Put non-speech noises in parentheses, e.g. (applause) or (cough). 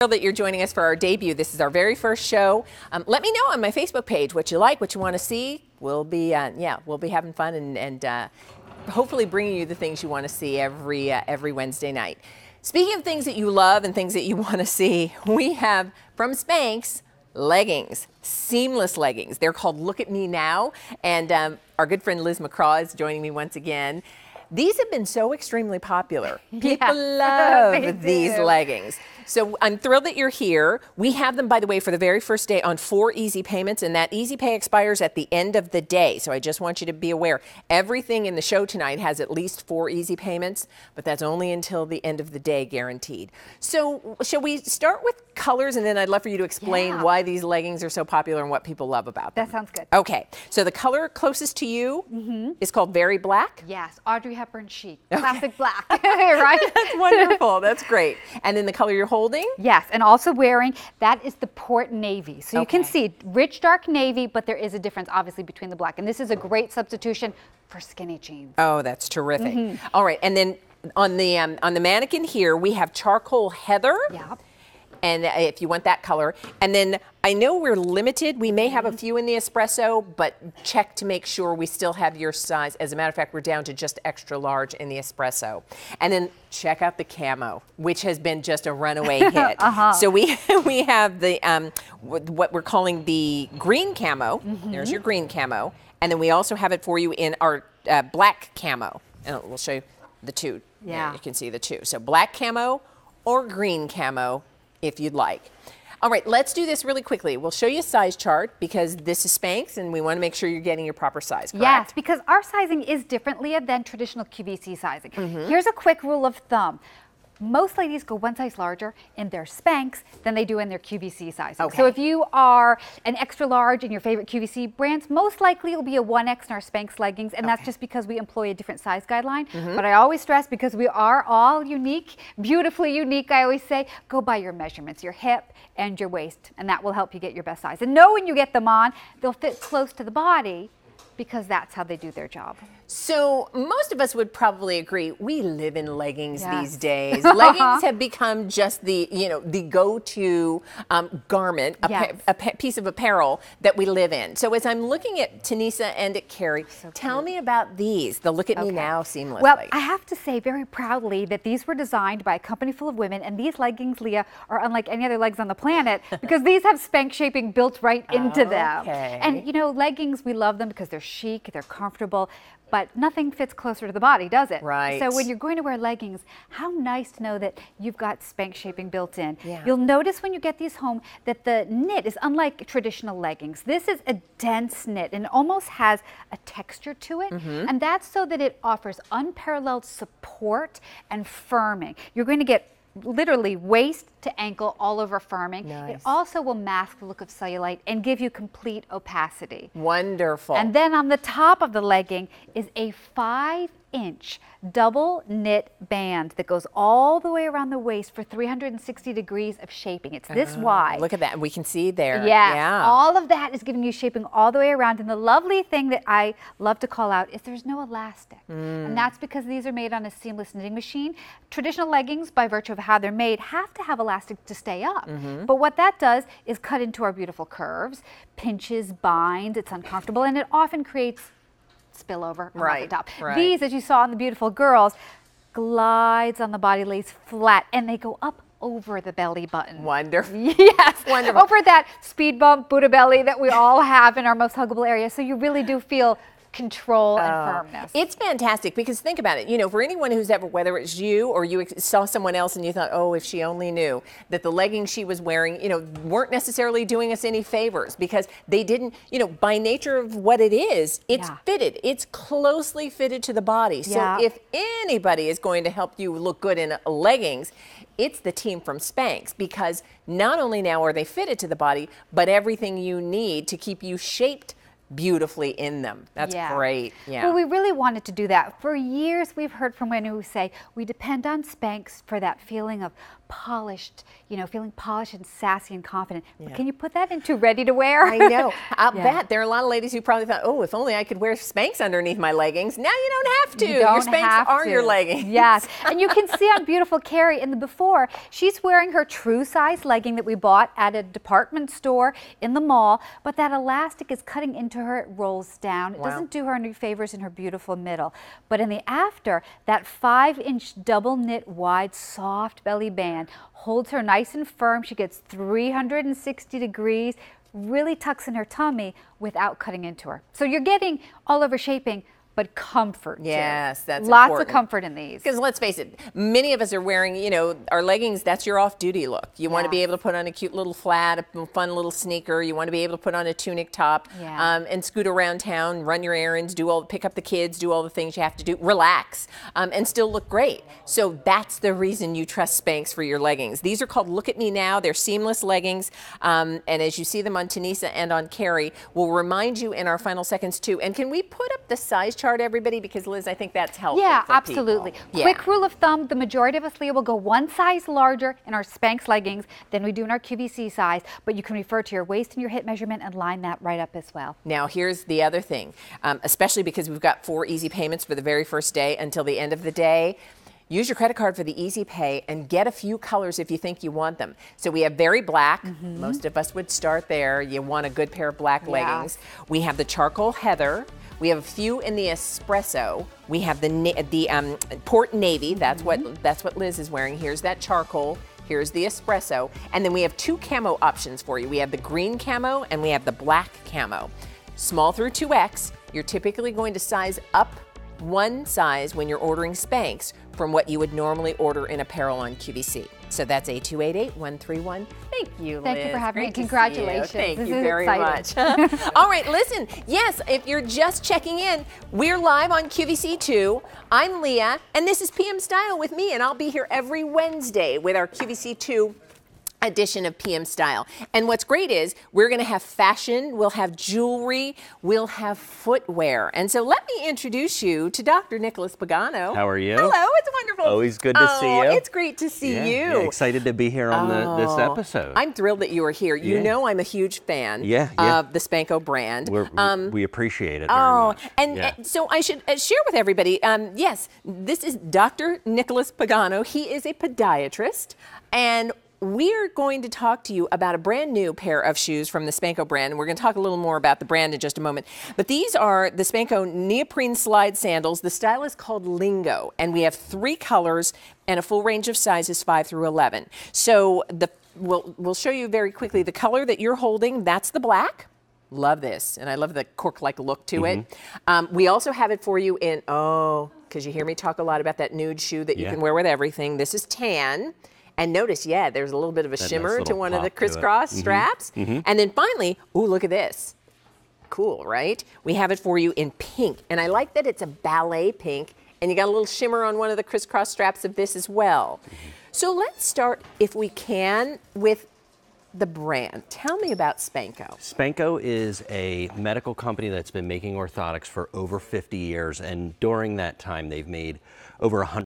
that you're joining us for our debut. This is our very first show. Um, let me know on my Facebook page what you like, what you want to see. We'll be, uh, yeah, we'll be having fun and, and uh, hopefully bringing you the things you want to see every uh, every Wednesday night. Speaking of things that you love and things that you (laughs) want to see, we have from Spanx leggings, seamless leggings. They're called Look at Me Now, and um, our good friend Liz McCraw is joining me once again. These have been so extremely popular. (laughs) People (laughs) Yeah, love these do. leggings. So I'm thrilled that you're here. We have them, by the way, for the very first day on four easy payments, and that easy pay expires at the end of the day. So I just want you to be aware. Everything in the show tonight has at least four easy payments, but that's only until the end of the day, guaranteed. So shall we start with colors, and then I'd love for you to explain Yeah. why these leggings are so popular and what people love about them. That sounds good. Okay, so the color closest to you mm-hmm. is called Very Black. Yes, Audrey Hepburn chic, classic black, (laughs) right? (laughs) That's wonderful. That's great. And then the color you're holding? Yes, and also wearing that is the port navy. So you can see rich dark navy, but there is a difference obviously between the black. And this is a great substitution for skinny jeans. Oh, that's terrific. Mm-hmm. All right, and then on the um, on the mannequin here we have charcoal heather. Yep. And if you want that color, and then I know we're limited. We may have Mm-hmm. a few in the espresso, but check to make sure we still have your size. As a matter of fact, we're down to just extra large in the espresso. And then check out the camo, which has been just a runaway (laughs) hit. Uh-huh. So we (laughs) we have the um, what we're calling the green camo. Mm-hmm. There's your green camo, and then we also have it for you in our uh, black camo, and we'll show you the two. Yeah. you can see the two. So black camo or green camo, if you'd like. All right, let's do this really quickly. We'll show you a size chart because this is Spanx, and we want to make sure you're getting your proper size. Correct? Yes, because our sizing is different, Leah, than traditional QVC sizing. Mm-hmm. Here's a quick rule of thumb. Most ladies go one size larger in their Spanx than they do in their QVC sizing. Okay. So if you are an extra large in your favorite QVC brands, most likely it will be a 1X in our Spanx leggings, and that's just because we employ a different size guideline. Mm-hmm. But I always stress because we are all unique, beautifully unique, I always say, go by your measurements, your hip and your waist, and that will help you get your best size. And know when you get them on, they'll fit close to the body because that's how they do their job. So most of us would probably agree we live in leggings Yes. these days. (laughs) leggings have become just the you know the go-to um, garment, Yes. a piece of apparel that we live in. So as I'm looking at Tanisa and at Carrie, tell me about these. The look at me now seamlessly. Well, I have to say very proudly that these were designed by a company full of women, and these leggings, Leah, are unlike any other legs on the planet (laughs) because these have spank shaping built right into them. Okay. And you know, leggings, we love them because they're chic, they're comfortable. But nothing fits closer to the body, does it? Right. So when you're going to wear leggings, how nice to know that you've got spank shaping built in. Yeah. You'll notice when you get these home that the knit is unlike traditional leggings. This is a dense knit and almost has a texture to it. Mm-hmm. And that's so that it offers unparalleled support and firming. You're going to get literally waist to ankle all over firming. It also will mask the look of cellulite and give you complete opacity. Wonderful. And then on the top of the legging is a five inch double knit band that goes all the way around the waist for 360 degrees of shaping. It's this wide. Oh, Look at that. We can see there. Yes, Yeah. all of that is giving you shaping all the way around. And the lovely thing that I love to call out is there's no elastic. Mm. And that's because these are made on a seamless knitting machine. Traditional leggings, by virtue of how they're made, have to have elastic to stay up. Mm-hmm. But what that does is cut into our beautiful curves, pinches, binds, it's uncomfortable, and it often creates spillover on Right, the top. right. These, as you saw in the beautiful girls, glides on the body, lays flat, and they go up over the belly button. Wonderful. (laughs) Yes, Wonderful. Over that speed bump Buddha belly that we all have in our most huggable area. So you really do feel control and firmness. It's fantastic because think about it. You know, for anyone who's ever, whether it's you or you saw someone else and you thought, oh, if she only knew that the leggings she was wearing, you know, weren't necessarily doing us any favors because they didn't, you know, by nature of what it is, it's Yeah. fitted. It's closely fitted to the body. So Yeah. if anybody is going to help you look good in uh, leggings, it's the team from Spanx because not only now are they fitted to the body, but everything you need to keep you shaped beautifully in them. That's Yeah. great. Yeah. Well, we really wanted to do that. For years, we've heard from women who say we depend on Spanx for that feeling of polished, you know, feeling polished and sassy and confident. But can you put that into ready to wear? I know. (laughs) I'll Yeah. bet there are a lot of ladies who probably thought, "Oh, if only I could wear Spanx underneath my leggings." Now you don't have to. You don't your Spanx are to. your leggings. Yes, (laughs) and you can see on beautiful Carrie in the before, she's wearing her true size legging that we bought at a department store in the mall, but that elastic is cutting into her, it rolls down. It Wow. doesn't do her any favors in her beautiful middle. But in the after, that five inch double knit wide soft belly band holds her nice and firm. She gets 360 degrees, really tucks in her tummy without cutting into her. So you're getting all over shaping, but comfort. too. Yes, that's Lots important. of comfort in these. Because let's face it, many of us are wearing, you know, our leggings, that's your off duty look. You want to be able to put on a cute little flat, a fun little sneaker. You want to be able to put on a tunic top Yeah. um, and scoot around town, run your errands, do all, pick up the kids, do all the things you have to do, relax, um, and still look great. So that's the reason you trust Spanx for your leggings. These are called Look at Me Now. They're seamless leggings. Um, and as you see them on Tanisa and on Carrie, we'll remind you in our final seconds too. And can we put up the size chart, everybody? Because Liz, I think that's helpful. Yeah, absolutely. Yeah. Quick rule of thumb, the majority of us, Leah, will go one size larger in our Spanx leggings than we do in our QVC size, but you can refer to your waist and your hip measurement and line that right up as well. Now, here's the other thing, um, especially because we've got four easy payments for the very first day until the end of the day. Use your credit card for the easy pay and get a few colors if you think you want them. So we have very black. Most of us would start there. You want a good pair of black Yeah. leggings. We have the charcoal heather. We have a few in the espresso. We have the the um, port navy. That's what that's what Liz is wearing. Here's that charcoal. Here's the espresso. And then we have two camo options for you. We have the green camo and we have the black camo. Small through 2X, you're typically going to size up one size when you're ordering Spanx from what you would normally order in apparel on QVC. So that's A288-131. Thank you, Thank you for having me. Great to see you. Congratulations. Thank This you is very exciting. much. (laughs) (laughs) All right, listen. Yes, if you're just checking in, we're live on QVC2. I'm Leah, and this is PM Style with me, and I'll be here every Wednesday with our QVC2 edition of PM Style. And what's great is we're going to have fashion, we'll have jewelry, we'll have footwear. And so let me introduce you to Dr. Nicholas Pagano. How are you? Hello, it's wonderful. Always good to see Oh, you. It's great to see Yeah, you. yeah, excited to be here on the, this Oh, episode. I'm thrilled that you are here. You Yeah. know I'm a huge fan Yeah, yeah. of the Spenco brand. We're, we appreciate it Oh, and, and so I should uh, share with everybody. Um, yes, this is Dr. Nicholas Pagano. He is a podiatrist, and we're going to talk to you about a brand new pair of shoes from the Spenco brand. And we're going to talk a little more about the brand in just a moment. But these are the Spenco neoprene slide sandals. The style is called Lingo, and we have three colors and a full range of sizes, five through eleven. So the we'll we'll show you very quickly the color that you're holding. That's the black. Love this, and I love the cork-like look to it. Mm-hmm. Um, we also have it for you in oh, because you hear me talk a lot about that nude shoe that you Yeah. can wear with everything. This is tan, and notice, yeah, there's a little bit of a nice shimmer to one of the pop to it. crisscross Mhm. straps, and then finally, ooh, look at this. Cool, right? We have it for you in pink, and I like that it's a ballet pink, and you got a little shimmer on one of the crisscross straps of this as well. So let's start, if we can, with the brand. Tell me about Spenco. Spenco is a medical company that's been making orthotics for over 50 years, and during that time, they've made over 100